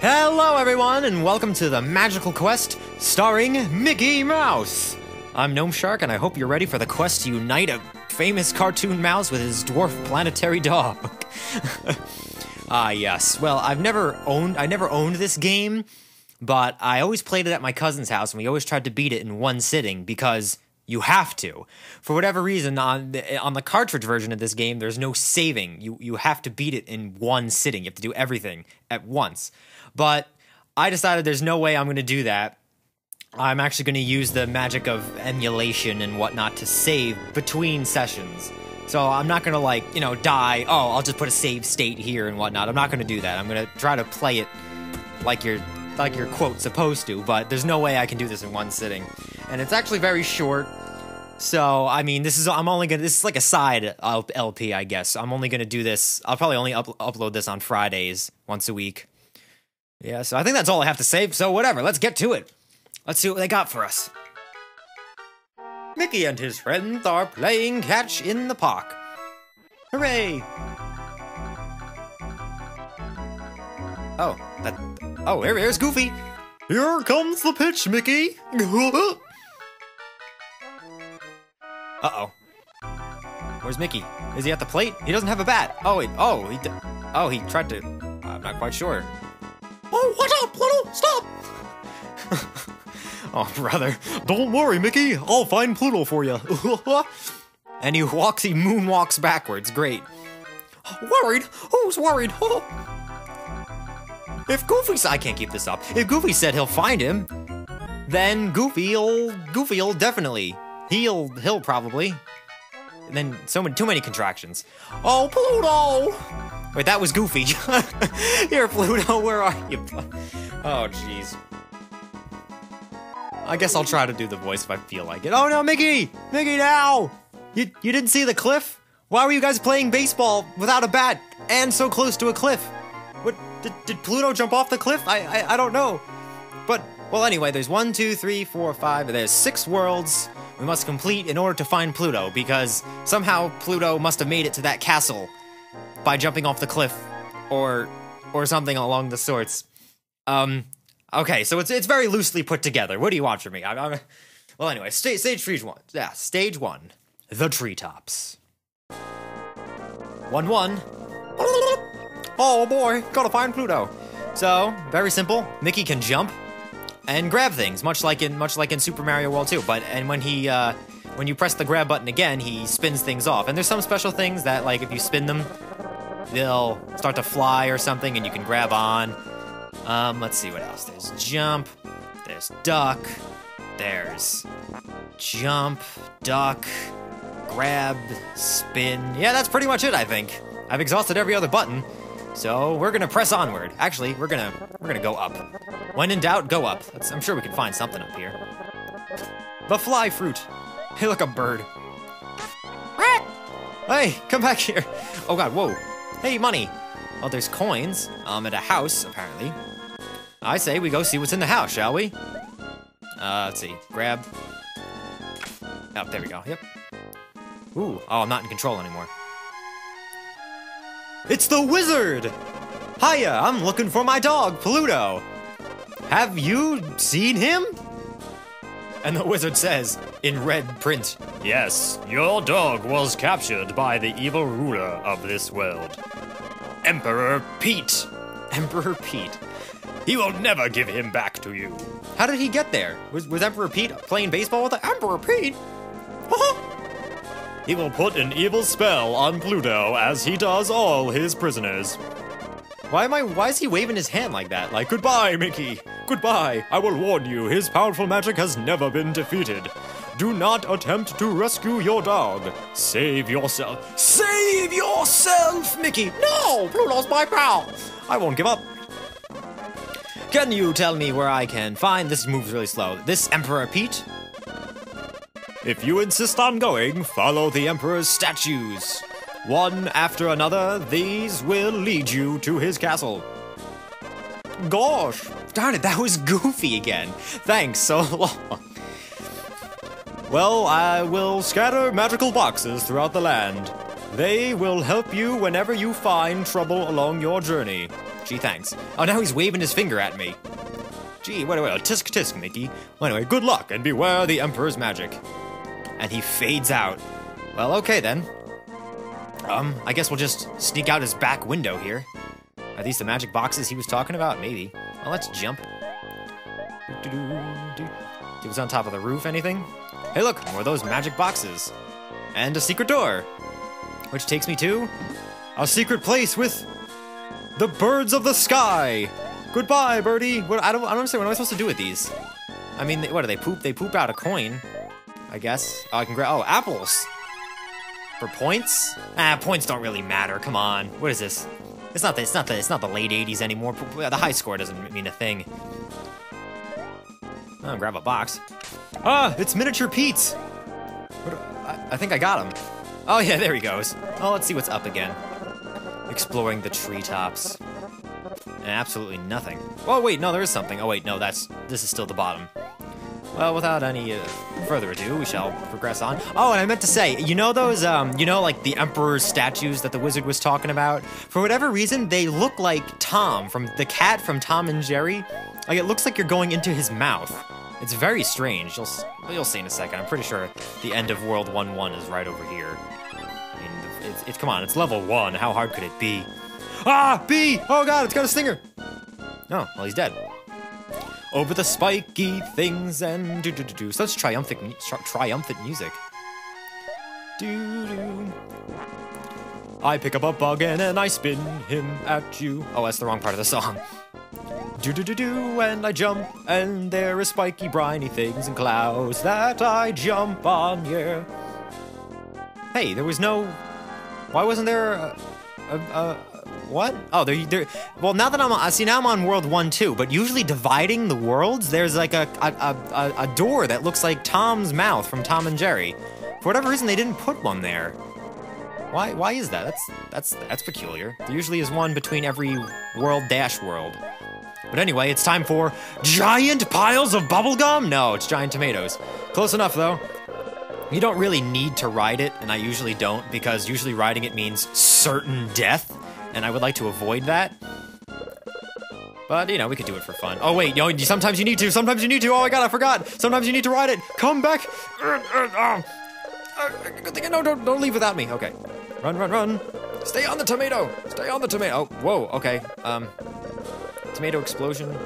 Hello, everyone, and welcome to the Magical Quest starring Mickey Mouse. I'm Gnome Shark, and I hope you're ready for the quest to unite a famous cartoon mouse with his dwarf planetary dog. Ah, yes. Well, I've never owned I never owned this game, but I always played it at my cousin's house, and we always tried to beat it in one sitting because you have to. For whatever reason, on the, on the cartridge version of this game, there's no saving. You you have to beat it in one sitting. You have to do everything at once. But I decided there's no way I'm going to do that. I'm actually going to use the magic of emulation and whatnot to save between sessions. So I'm not going to like, you know, die. Oh, I'll just put a save state here and whatnot. I'm not going to do that. I'm going to try to play it like you're like you're quote supposed to, but there's no way I can do this in one sitting. And it's actually very short. So, I mean, this is I'm only to this is like a side LP, I guess. I'm only to do this. I'll probably only up, upload this on Fridays once a week. Yeah, so I think that's all I have to say. So whatever, let's get to it. Let's see what they got for us. Mickey and his friends are playing catch in the park. Hooray! Oh, that. Oh, here, here's Goofy. Here comes the pitch, Mickey. uh oh. Where's Mickey? Is he at the plate? He doesn't have a bat. Oh, wait. Oh, he. oh, he tried to. I'm not quite sure. Oh, watch out, Pluto! Stop! oh, brother. Don't worry, Mickey. I'll find Pluto for you. and he walks, he moonwalks backwards. Great. Worried? Who's worried? if Goofy I can't keep this up. If Goofy said he'll find him, then Goofy'll Goofy'll definitely. He'll he'll probably. And then so many too many contractions. Oh Pluto! Wait, that was Goofy. Here, Pluto, where are you? Oh, jeez. I guess I'll try to do the voice if I feel like it. Oh no, Mickey! Mickey, now! You you didn't see the cliff? Why were you guys playing baseball without a bat and so close to a cliff? What did, did Pluto jump off the cliff? I, I I don't know. But well, anyway, there's one, two, three, four, five. There's six worlds we must complete in order to find Pluto because somehow Pluto must have made it to that castle by jumping off the cliff or or something along the sorts. Um, okay, so it's it's very loosely put together. What do you want from me? I, I, well, anyway, stage stage one. Yeah, stage one, the treetops. One one. Oh boy, gotta find Pluto. So very simple. Mickey can jump and grab things, much like in much like in Super Mario World 2. But and when he uh, when you press the grab button again, he spins things off. And there's some special things that like if you spin them, they'll start to fly or something and you can grab on. Um, let's see what else. There's jump, there's duck, there's jump, duck, grab, spin. Yeah, that's pretty much it, I think. I've exhausted every other button. So we're gonna press onward. Actually, we're gonna we're gonna go up. When in doubt, go up. That's, I'm sure we can find something up here. The fly fruit. Hey, look, a bird. Hey, come back here. Oh god, whoa. Hey, money! Well, there's coins, um, at a house, apparently. I say we go see what's in the house, shall we? Uh, let's see. Grab. Oh, there we go. Yep. Ooh. Oh, I'm not in control anymore. It's the wizard! Hiya, I'm looking for my dog, Pluto. Have you seen him? And the wizard says, in red print, Yes, your dog was captured by the evil ruler of this world. Emperor Pete. Emperor Pete. He will never give him back to you. How did he get there? Was, was Emperor Pete playing baseball with the Emperor Pete? he will put an evil spell on Pluto as he does all his prisoners. Why am I why is he waving his hand like that? Like goodbye, Mickey. Goodbye. I will warn you, his powerful magic has never been defeated. Do not attempt to rescue your dog. Save yourself. Save yourself, Mickey! No! Pluto's my pal! I won't give up. Can you tell me where I can find this moves really slow? This Emperor Pete? If you insist on going, follow the Emperor's statues. One after another, these will lead you to his castle. Gosh, darn it, that was Goofy again. Thanks so long. Well, I will scatter magical boxes throughout the land. They will help you whenever you find trouble along your journey. Gee, thanks. Oh, now he's waving his finger at me. Gee, wait, wait, tisk tisk, Mickey. Well, anyway, good luck and beware the Emperor's magic. And he fades out. Well, okay then. Um, I guess we'll just sneak out his back window here. Are these the magic boxes he was talking about? Maybe. Well, let's jump. He was on top of the roof, anything? Hey look, more of those magic boxes. And a secret door. Which takes me to a secret place with the birds of the sky. Goodbye, birdie. What I don't I don't understand what am I supposed to do with these? I mean, what do they poop? They poop out a coin, I guess. Oh, I can grab. Oh, apples. For points? Ah, points don't really matter. Come on. What is this? It's not the it's not the it's not the late 80s anymore. The high score doesn't mean a thing. Oh, grab a box. Ah, it's miniature Pete's. I, I think I got him. Oh yeah, there he goes. Oh, let's see what's up again. Exploring the treetops. And absolutely nothing. Oh wait, no, there is something. Oh wait, no, that's this is still the bottom. Well, without any uh, further ado, we shall progress on. Oh, and I meant to say, you know those, um, you know, like the Emperor's statues that the wizard was talking about? For whatever reason, they look like Tom from the cat from Tom and Jerry. Like, it looks like you're going into his mouth. It's very strange. You'll, you'll see in a second. I'm pretty sure the end of World 1-1 is right over here. I mean, it's, it's, come on, it's level 1. How hard could it be? Ah, bee! Oh god, it's got a stinger! Oh, well, he's dead over the spiky things and do do do do. Such triumphant, triumphant music. Do do. I pick up a bug and I spin him at you. Oh, that's the wrong part of the song. Do do do do, and I jump, and there are spiky, briny things and clouds that I jump on, yeah. Hey, there was no. Why wasn't there a, a what? Oh, they're, they're well. Now that I'm, I see now I'm on world one too. But usually dividing the worlds, there's like a a, a a door that looks like Tom's mouth from Tom and Jerry. For whatever reason, they didn't put one there. Why? Why is that? That's that's that's peculiar. There usually is one between every world dash world. But anyway, it's time for giant piles of bubblegum? No, it's giant tomatoes. Close enough though. You don't really need to ride it, and I usually don't, because usually riding it means certain death and I would like to avoid that. But, you know, we could do it for fun. Oh, wait, sometimes you need to, sometimes you need to. Oh my god, I forgot. Sometimes you need to ride it. Come back. No, don't, don't leave without me. Okay. Run, run, run. Stay on the tomato. Stay on the tomato. Oh, whoa, okay. Um, tomato explosion.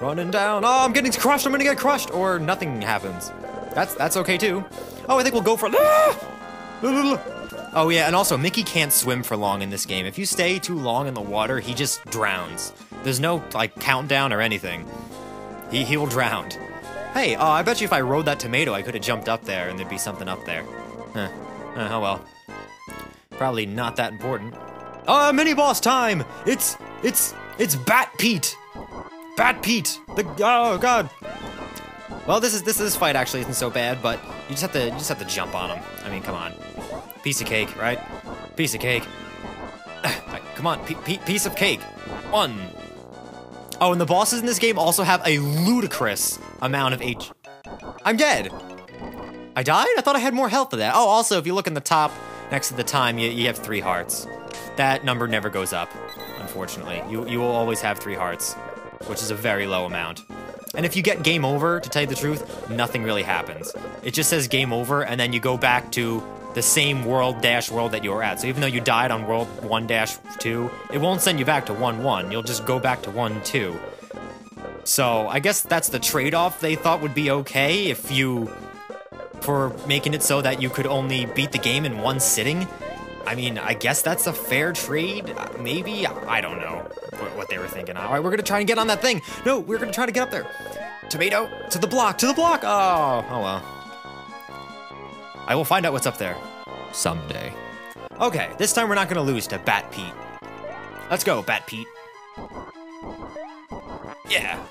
Running down. Oh, I'm getting crushed. I'm gonna get crushed. Or nothing happens. That's that's okay too. Oh, I think we'll go for. Ah! Oh yeah, and also Mickey can't swim for long in this game. If you stay too long in the water, he just drowns. There's no like countdown or anything. He he will drown. Hey, uh, I bet you if I rode that tomato, I could have jumped up there and there'd be something up there. Huh. Uh, oh well. Probably not that important. Uh, mini boss time! It's it's it's Bat Pete. Bat Pete. The oh god. Well, this is this this fight actually isn't so bad, but you just have to you just have to jump on him. I mean, come on. Piece of cake, right? Piece of cake. Come on, piece of cake. One. Oh, and the bosses in this game also have a ludicrous amount of H. I'm dead. I died? I thought I had more health than that. Oh, also, if you look in the top next to the time, you, you have three hearts. That number never goes up, unfortunately. You, you will always have three hearts, which is a very low amount. And if you get game over, to tell you the truth, nothing really happens. It just says game over, and then you go back to the same world dash world that you were at. So even though you died on world 1 dash 2, it won't send you back to 1 1. You'll just go back to 1 2. So I guess that's the trade off they thought would be okay if you. for making it so that you could only beat the game in one sitting. I mean, I guess that's a fair trade. Maybe? I don't know what they were thinking. All right, we're gonna try and get on that thing. No, we're gonna try to get up there. Tomato, to the block, to the block. Oh, oh well. I will find out what's up there. Someday. Okay, this time we're not gonna lose to Bat Pete. Let's go, Bat Pete. Yeah.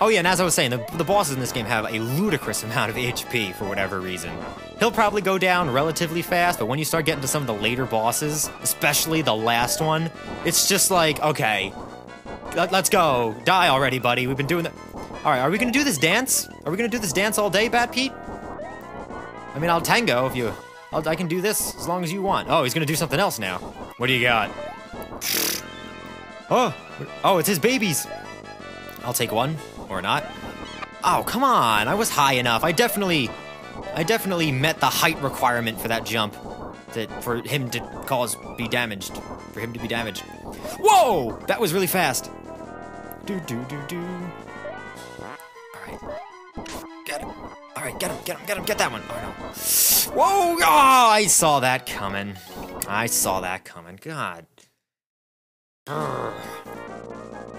Oh yeah, and as I was saying, the, the bosses in this game have a ludicrous amount of HP for whatever reason. He'll probably go down relatively fast, but when you start getting to some of the later bosses, especially the last one, it's just like, okay, let, us go. Die already, buddy. We've been doing that. All right, are we gonna do this dance? Are we gonna do this dance all day, Bat Pete? I mean, I'll tango if you... I'll, I can do this as long as you want. Oh, he's gonna do something else now. What do you got? Oh, oh, it's his babies. I'll take one, or not. Oh, come on, I was high enough. I definitely, I definitely met the height requirement for that jump. That for him to cause be damaged, for him to be damaged. Whoa, that was really fast. Do do do do. Get him, get him, get him, get that one. Oh no. Whoa! Oh, I saw that coming. I saw that coming. God.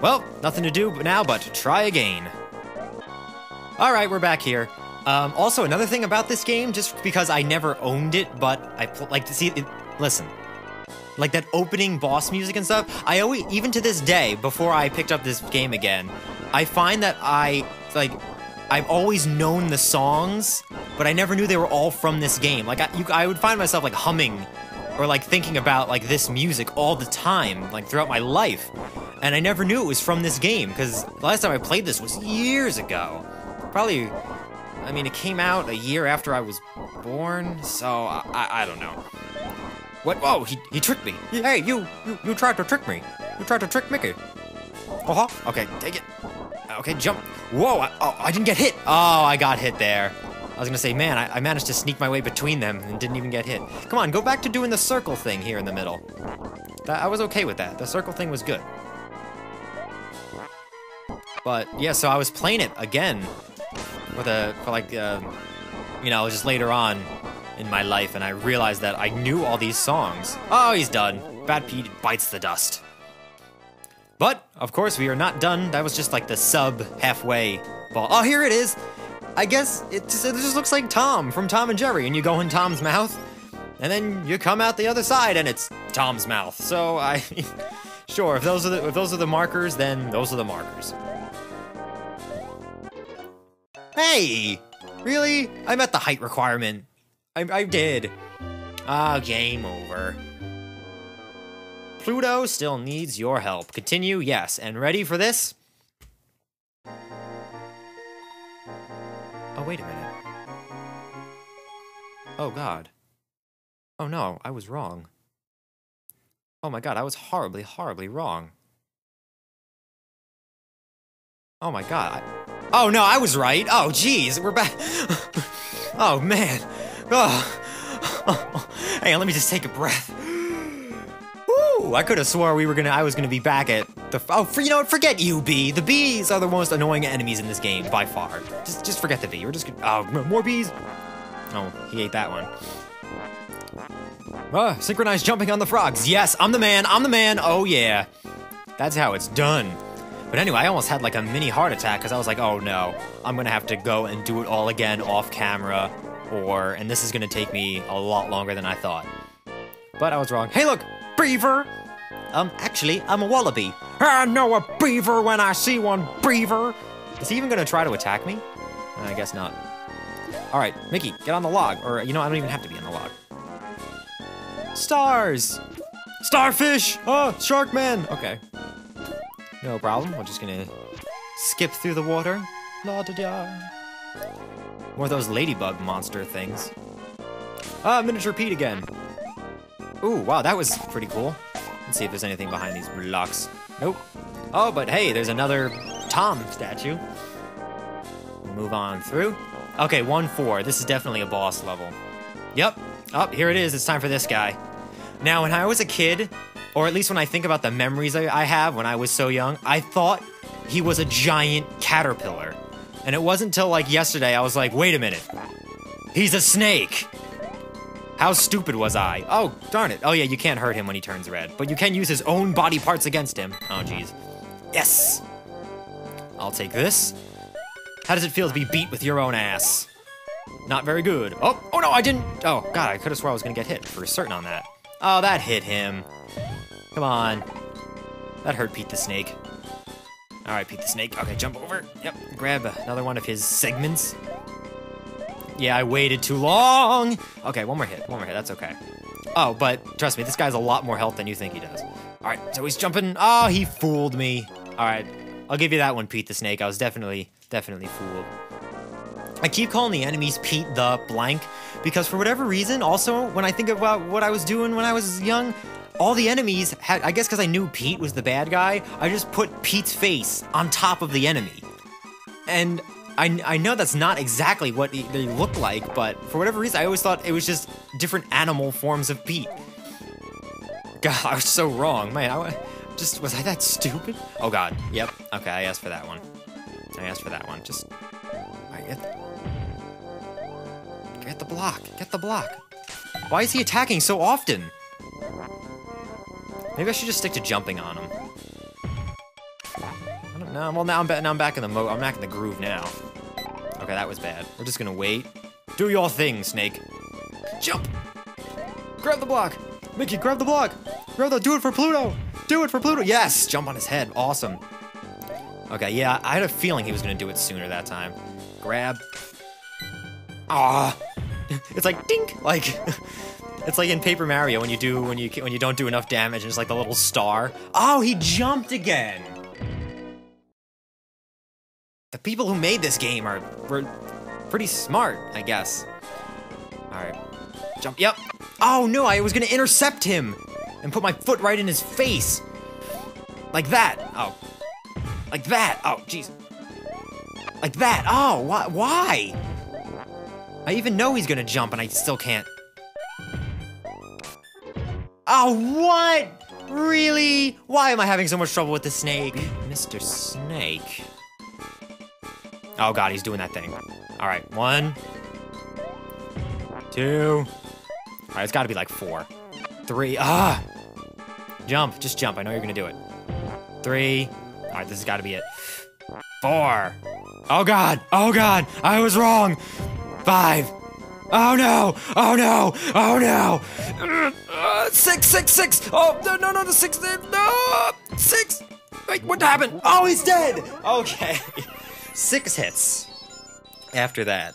Well, nothing to do now but try again. All right, we're back here. Um, also, another thing about this game, just because I never owned it, but I like to see it. Listen, like that opening boss music and stuff. I always, even to this day, before I picked up this game again, I find that I like I've always known the songs, but I never knew they were all from this game. Like I, you, I would find myself like humming or like thinking about like this music all the time, like throughout my life. And I never knew it was from this game because the last time I played this was years ago. Probably, I mean, it came out a year after I was born, so I, I, I don't know. What? Whoa, he, he tricked me. Hey, you, you, you tried to trick me. You tried to trick Mickey. Uh huh. Okay, take it. Okay, jump. Whoa, I, oh, I didn't get hit. Oh, I got hit there. I was gonna say, man, I, I, managed to sneak my way between them and didn't even get hit. Come on, go back to doing the circle thing here in the middle. That, I was okay with that. The circle thing was good. But, yeah, so I was playing it again with a, for like, uh, you know, just later on in my life, and I realized that I knew all these songs. Oh, he's done. Bad Pete bites the dust. But, of course, we are not done. That was just like the sub halfway ball. Oh, here it is. I guess it just, it just looks like Tom from Tom and Jerry, and you go in Tom's mouth, and then you come out the other side, and it's Tom's mouth. So I, sure, if those are the if those are the markers, then those are the markers. Hey, really? I met the height requirement. I, I did. Ah, game over. Pluto still needs your help. Continue, yes. And ready for this? Oh, wait a minute. Oh, God. Oh, no, I was wrong. Oh my god, I was horribly, horribly wrong. Oh my god. I... Oh no, I was right. Oh jeez, we're back. oh man. Oh. on, let me just take a breath. I could have swore we were gonna. I was gonna be back at the. Oh, for, you know? Forget you, bee. The bees are the most annoying enemies in this game by far. Just, just forget the bee. We're just. Oh, more bees. Oh, he ate that one. Ah, synchronized jumping on the frogs. Yes, I'm the man. I'm the man. Oh yeah, that's how it's done. But anyway, I almost had like a mini heart attack because I was like, oh no, I'm gonna have to go and do it all again off camera, or and this is gonna take me a lot longer than I thought. But I was wrong. Hey, look, beaver. Um, actually, I'm a wallaby. I know a beaver when I see one, beaver! Is he even gonna try to attack me? I guess not. Alright, Mickey, get on the log. Or, you know, I don't even have to be on the log. Stars! Starfish! Oh, Sharkman! Okay. No problem. We're just gonna skip through the water. La da da. More of those ladybug monster things. Ah, miniature Pete again. Ooh, wow, that was pretty cool. Let's see if there's anything behind these blocks. Nope. Oh, but hey, there's another Tom statue. Move on through. Okay, 1-4. This is definitely a boss level. Yep. Up oh, here it is. It's time for this guy. Now, when I was a kid, or at least when I think about the memories I have when I was so young, I thought he was a giant caterpillar. And it wasn't until like yesterday I was like, wait a minute. He's a snake. How stupid was I? Oh, darn it. Oh yeah, you can't hurt him when he turns red, but you can use his own body parts against him. Oh jeez. Yes! I'll take this. How does it feel to be beat with your own ass? Not very good. Oh, oh no, I didn't. Oh, God, I could have swore I was going to get hit for certain on that. Oh, that hit him. Come on. That hurt Pete the Snake. All right, Pete the Snake. Okay, jump over. Yep, grab another one of his segments. Yeah, I waited too long. Okay, one more hit. One more hit. That's okay. Oh, but trust me, this guy's a lot more health than you think he does. All right, so he's jumping. Oh, he fooled me. All right, I'll give you that one, Pete the Snake. I was definitely, definitely fooled. I keep calling the enemies Pete the blank because for whatever reason, also when I think about what I was doing when I was young, all the enemies had, I guess because I knew Pete was the bad guy, I just put Pete's face on top of the enemy. And I, I know that's not exactly what they look like, but for whatever reason, I always thought it was just different animal forms of Pete. God, I was so wrong. Man, I just, was I that stupid? Oh God, yep. Okay, I asked for that one. I asked for that one. Just, I get, get the block, get the block. Why is he attacking so often? Maybe I should just stick to jumping on him. I. Well, now I'm, now I'm back in the mo. I'm back in the groove now. Okay, that was bad. We're just gonna wait. Do your thing, Snake. Jump! Grab the block! Mickey, grab the block! Grab the- do it for Pluto! Do it for Pluto! Yes! Jump on his head. Awesome. Okay, yeah, I had a feeling he was gonna do it sooner that time. Grab. Ah! It's like dink! Like, it's like in Paper Mario when you do when you when you don't do enough damage and it's like the little star. Oh, he jumped again. The people who made this game are were pretty smart, I guess. All right, jump. Yep. Oh no, I was gonna intercept him and put my foot right in his face, like that. Oh, like that. Oh, jeez. Like that. Oh, why? Why? I even know he's gonna jump and I still can't. Oh, what? Really? Why am I having so much trouble with the snake? Mr. Snake. Oh god, he's doing that thing. Alright, one. Two. Alright, it's gotta be like four. Three. Ah! Jump, just jump. I know you're gonna do it. Three. Alright, this has gotta be it. Four. Oh god! Oh god! I was wrong! Five. Oh no! Oh no! Oh no! Uh, six, six, six! Oh no, no, no, the six, no, six. Wait, what happened? Oh, he's dead. Okay, six hits. After that,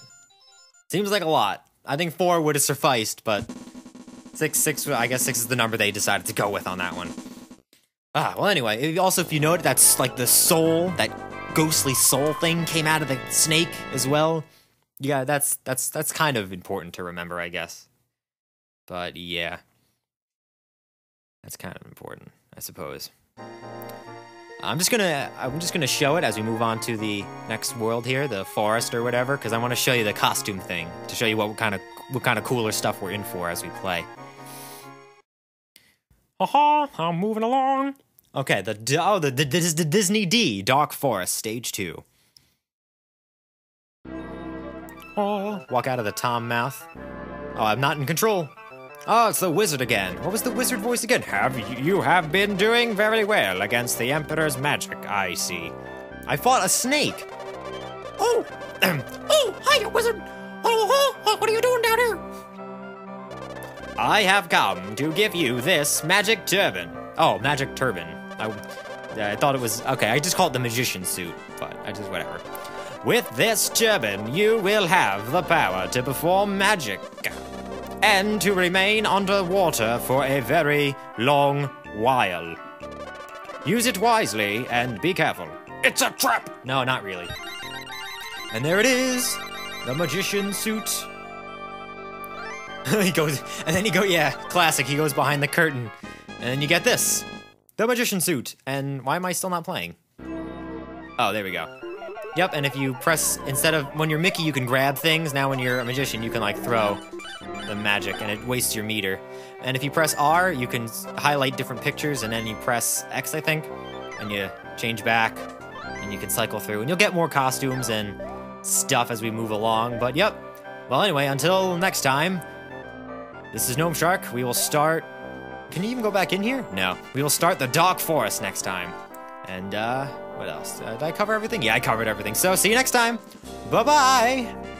seems like a lot. I think four would have sufficed, but six, six. I guess six is the number they decided to go with on that one. Ah, well, anyway. Also, if you note, that's like the soul, that ghostly soul thing came out of the snake as well yeah, that's that's that's kind of important to remember, I guess. But yeah. That's kind of important, I suppose. I'm just gonna I'm just gonna show it as we move on to the next world here, the forest or whatever, because I want to show you the costume thing to show you what kind of what kind of cooler stuff we're in for as we play. Aha! I'm moving along. Okay, the oh the, the this is the Disney D Dark Forest Stage Two. Oh, walk out of the Tom mouth. Oh, I'm not in control. Oh, it's the wizard again. What was the wizard voice again? Have you, have been doing very well against the Emperor's magic, I see. I fought a snake. Oh, oh, hiya, wizard. Oh, oh, oh, what are you doing down here? I have come to give you this magic turban. Oh, magic turban. I, I thought it was okay. I just called the magician suit, but I just whatever. With this turban, you will have the power to perform magic and to remain underwater for a very long while. Use it wisely and be careful. It's a trap! No, not really. And there it is, the magician suit. he goes, and then he go, yeah, classic. He goes behind the curtain, and then you get this, the magician suit. And why am I still not playing? Oh, there we go. Yep, and if you press, instead of, when you're Mickey, you can grab things. Now when you're a magician, you can like throw the magic and it wastes your meter. And if you press R, you can highlight different pictures and then you press X, I think, and you change back and you can cycle through. And you'll get more costumes and stuff as we move along. But yep. Well, anyway, until next time, this is Gnome Shark. We will start. Can you even go back in here? No. We will start the Dark Forest next time. And, uh, what else? Uh, did I cover everything? Yeah, I covered everything. So, see you next time. Bye bye.